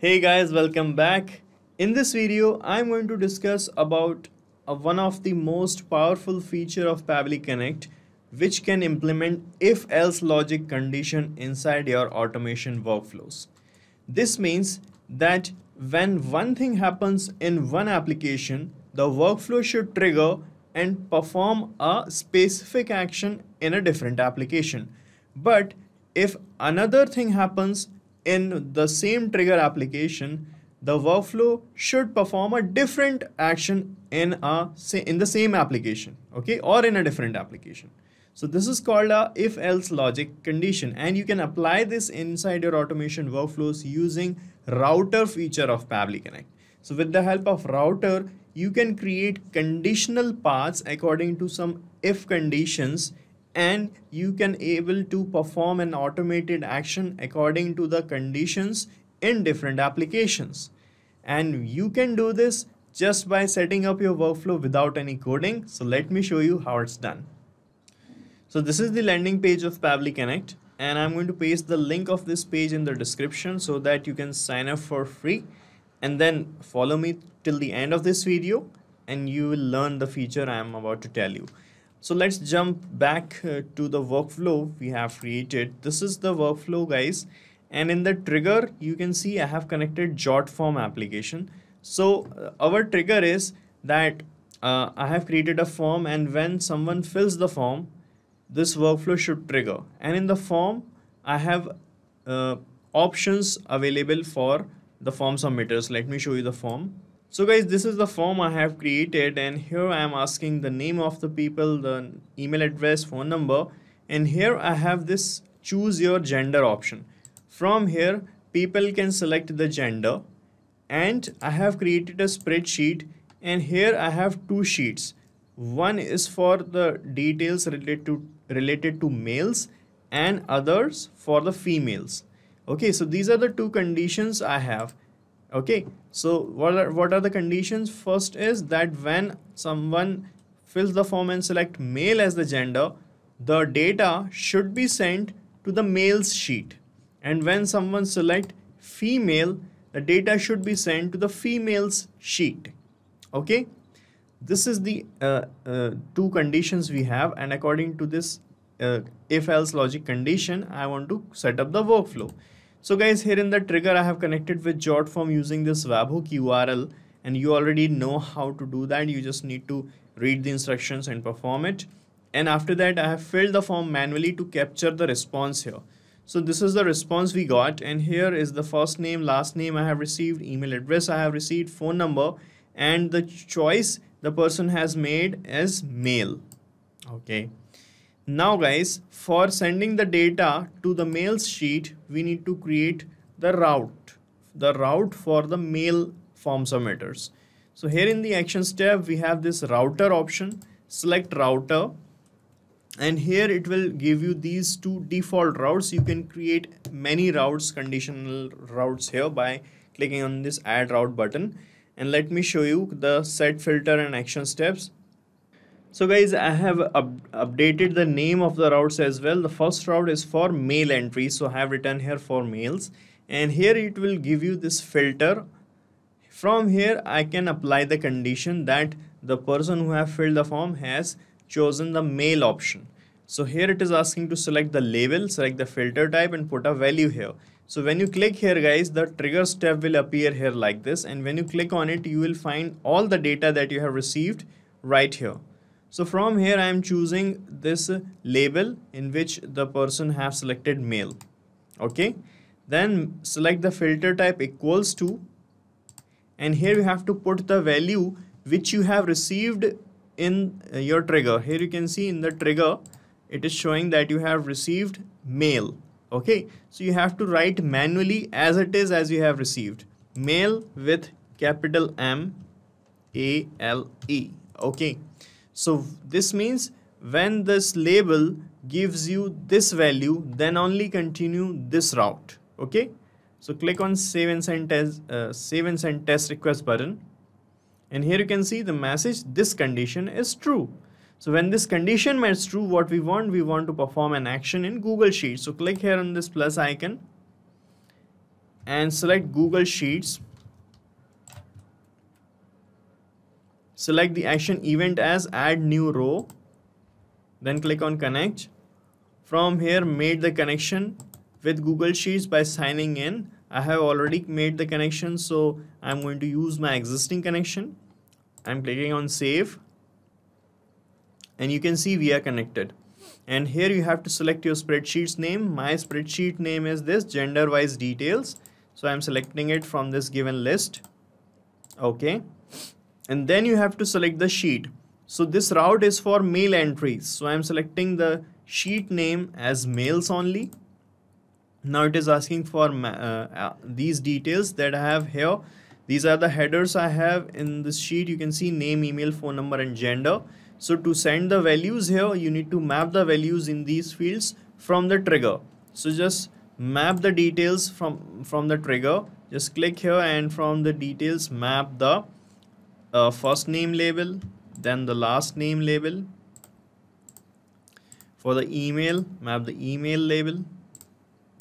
Hey guys, welcome back. In this video, I'm going to discuss about one of the most powerful feature of Pabbly Connect which can implement if-else logic condition inside your automation workflows. This means that when one thing happens in one application, the workflow should trigger and perform a specific action in a different application. But if another thing happens in the same trigger application, the workflow should perform a different action in a in the same application, okay, or in a different application. So this is called a if-else logic condition and you can apply this inside your automation workflows using router feature of Pabbly Connect. So with the help of router, you can create conditional paths according to some if conditions and you can able to perform an automated action according to the conditions in different applications. And you can do this just by setting up your workflow without any coding. So let me show you how it's done. So this is the landing page of Pabbly Connect and I'm going to paste the link of this page in the description so that you can sign up for free and then follow me till the end of this video and you will learn the feature I am about to tell you. So let's jump back uh, to the workflow we have created. This is the workflow guys and in the trigger you can see I have connected JotForm application. So uh, our trigger is that uh, I have created a form and when someone fills the form this workflow should trigger and in the form I have uh, options available for the form submitters let me show you the form so guys this is the form I have created and here I am asking the name of the people the email address phone number and here I have this choose your gender option. From here people can select the gender and I have created a spreadsheet and here I have two sheets. One is for the details related to related to males and others for the females. Okay so these are the two conditions i have okay so what are, what are the conditions? First is that when someone fills the form and select male as the gender the data should be sent to the males sheet. And when someone select female the data should be sent to the females sheet. Okay this is the uh, uh, two conditions we have and according to this uh, if else logic condition I want to set up the workflow so guys here in the trigger I have connected with JotForm using this webhook URL and you already know how to do that. You just need to read the instructions and perform it. And after that I have filled the form manually to capture the response here. So this is the response we got and here is the first name last name I have received email address I have received phone number and the choice the person has made as male. Okay now guys for sending the data to the males sheet we need to create the route. The route for the male form submitters. So here in the actions tab we have this router option. Select router. And here it will give you these two default routes. You can create many routes conditional routes here by clicking on this add route button. And let me show you the set filter and action steps so guys i have up updated the name of the routes as well. The first route is for male entries so i have written here for males and here it will give you this filter. From here i can apply the condition that the person who have filled the form has chosen the male option. So here it is asking to select the label select the filter type and put a value here. So when you click here guys the trigger step will appear here like this. And when you click on it you will find all the data that you have received right here so from here I am choosing this label in which the person have selected male. Okay. Then select the filter type equals to and here you have to put the value which you have received in uh, your trigger. Here you can see in the trigger it is showing that you have received male. Okay. So you have to write manually as it is as you have received. Male with capital M A L E. Okay so this means when this label gives you this value, then only continue this route. Okay. So click on save and send test, uh, save and send test request button. And here you can see the message, this condition is true. So when this condition is true, what we want, we want to perform an action in Google Sheets. So click here on this plus icon. and select Google Sheets select the action event as add new row. Then click on connect. From here made the connection with Google Sheets by signing in. I have already made the connection so I'm going to use my existing connection. I'm clicking on save. And you can see we are connected. And here you have to select your spreadsheet's name. My spreadsheet name is this gender wise details. So I'm selecting it from this given list. Okay and then you have to select the sheet. So this route is for male entries so I'm selecting the sheet name as males only. Now it is asking for uh, uh, these details that I have here. These are the headers I have in this sheet. You can see name email phone number and gender. So to send the values here you need to map the values in these fields from the trigger. So just map the details from from the trigger. Just click here and from the details map the uh, first name label then the last name label. For the email map the email label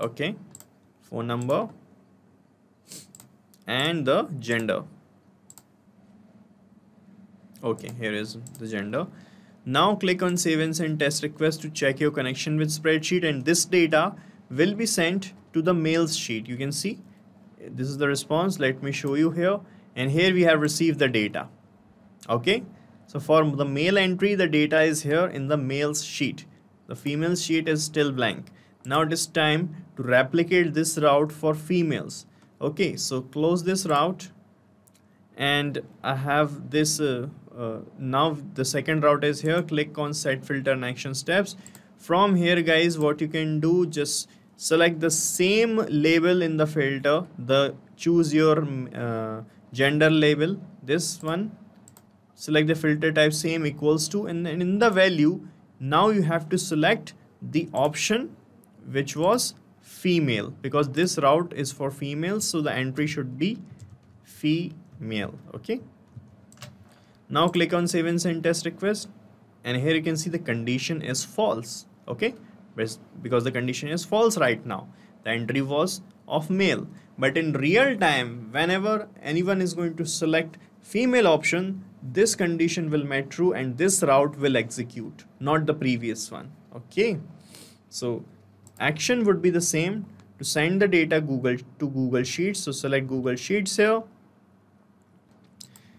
okay? Phone number and the gender. Okay here is the gender. Now click on save and send test request to check your connection with spreadsheet and this data will be sent to the males sheet. You can see this is the response. Let me show you here and here we have received the data. Okay? So for the male entry the data is here in the males sheet. The female sheet is still blank. Now it is time to replicate this route for females. Okay? So close this route. And I have this uh, uh, now the second route is here. Click on set filter and action steps. From here guys what you can do just select the same label in the filter the choose your uh, gender label this one select the filter type same equals to and, and in the value now you have to select the option which was female because this route is for females so the entry should be female okay? Now click on save and send test request and here you can see the condition is false okay? Because the condition is false right now. The entry was of male but in real time whenever anyone is going to select female option this condition will met true and this route will execute not the previous one okay? So action would be the same to send the data google to google sheets so select google sheets here.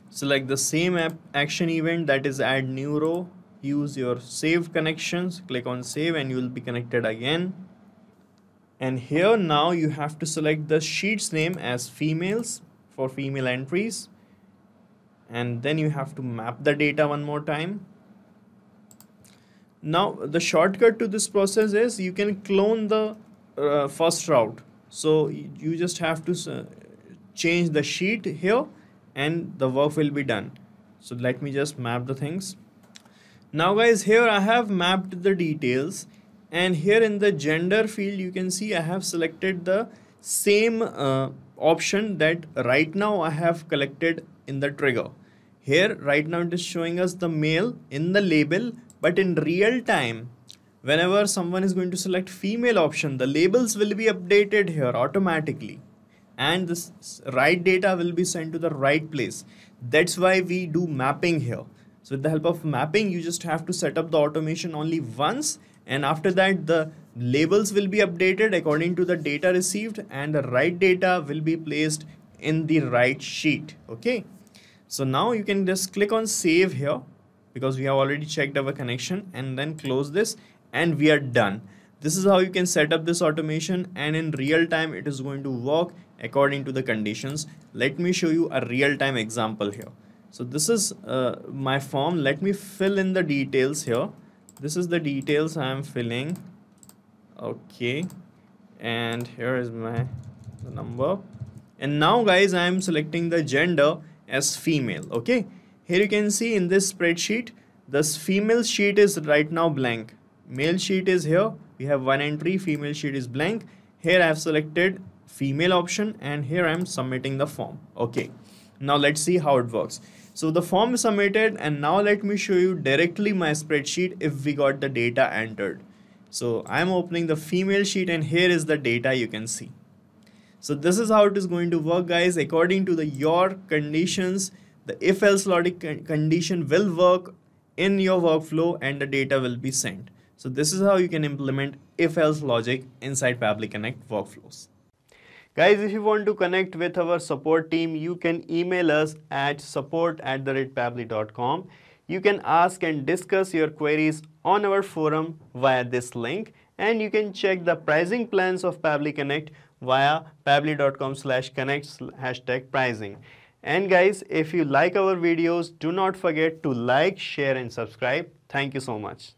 Select the same app action event that is add new row use your save connections click on save and you will be connected again and here now you have to select the sheets name as females for female entries. And then you have to map the data one more time. Now the shortcut to this process is you can clone the uh, first route. So you just have to uh, change the sheet here and the work will be done. So let me just map the things. Now guys here I have mapped the details and here in the gender field you can see I have selected the same uh, option that right now I have collected in the trigger. Here right now it is showing us the male in the label but in real time whenever someone is going to select female option the labels will be updated here automatically. And this right data will be sent to the right place. That's why we do mapping here. So with the help of mapping you just have to set up the automation only once and after that the labels will be updated according to the data received and the right data will be placed in the right sheet okay? So now you can just click on save here because we have already checked our connection and then close this and we are done. This is how you can set up this automation and in real time it is going to work according to the conditions. Let me show you a real-time example here. So this is uh, my form. Let me fill in the details here this is the details I am filling. Okay. And here is my number. And now guys I am selecting the gender as female. Okay. Here you can see in this spreadsheet this female sheet is right now blank. Male sheet is here. We have one entry. Female sheet is blank. Here I have selected female option and here I am submitting the form. Okay. Now let's see how it works so the form is submitted and now let me show you directly my spreadsheet if we got the data entered. So I'm opening the female sheet and here is the data you can see. So this is how it is going to work guys according to the your conditions the if else logic condition will work in your workflow and the data will be sent. So this is how you can implement if else logic inside Pabbly Connect workflows. Guys, if you want to connect with our support team, you can email us at support at the You can ask and discuss your queries on our forum via this link and you can check the pricing plans of Pabbly Connect via pabbly.com slash connect hashtag pricing. And guys, if you like our videos, do not forget to like, share and subscribe. Thank you so much.